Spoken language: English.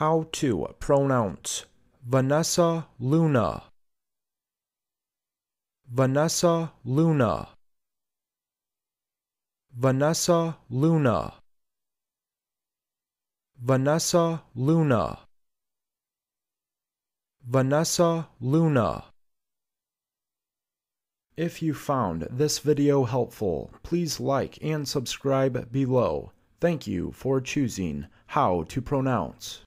How to pronounce Vanessa Luna. Vanessa Luna. Vanessa Luna. Vanessa Luna. Vanessa Luna. If you found this video helpful, please like and subscribe below. Thank you for choosing how to pronounce.